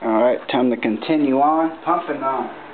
Alright, time to continue on, pumping on.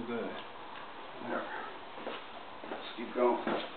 good. There. Let's keep going.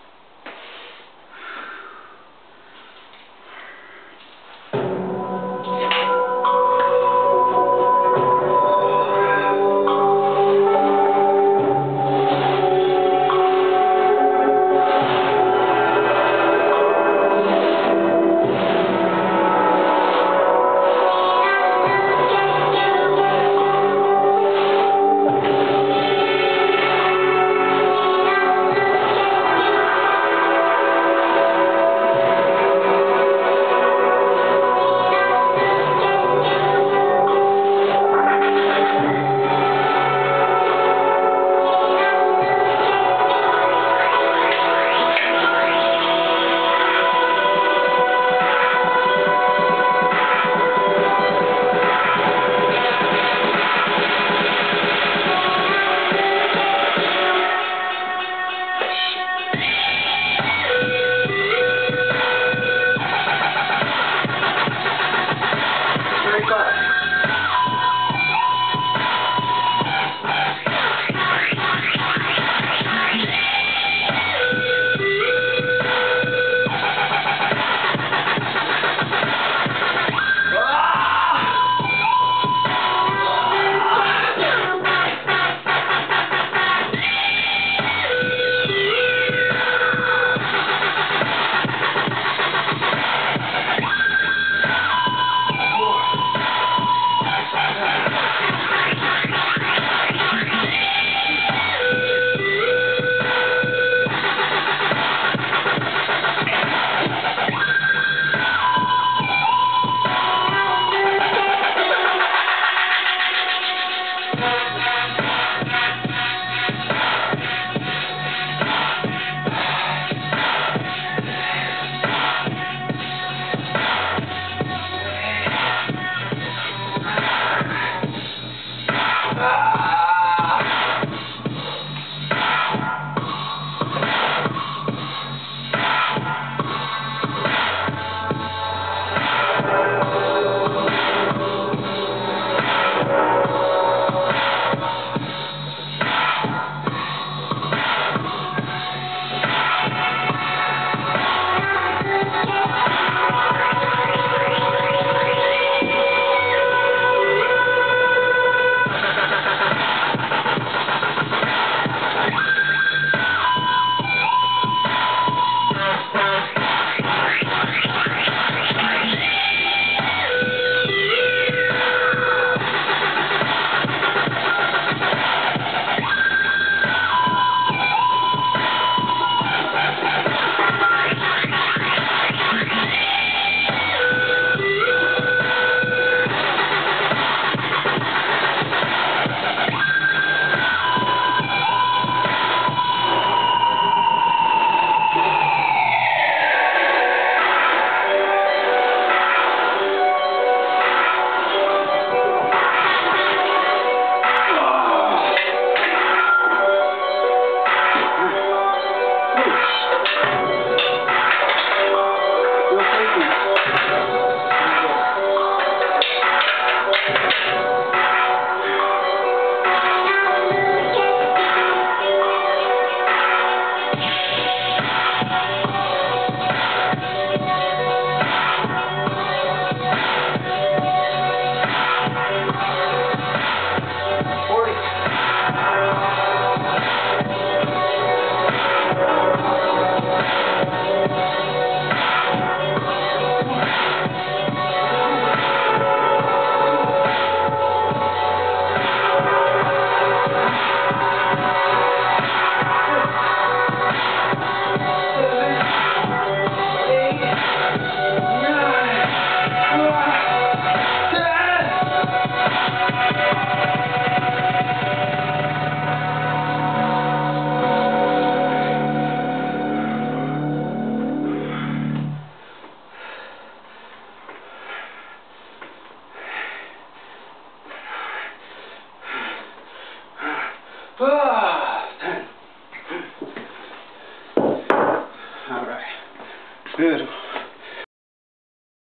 Ah.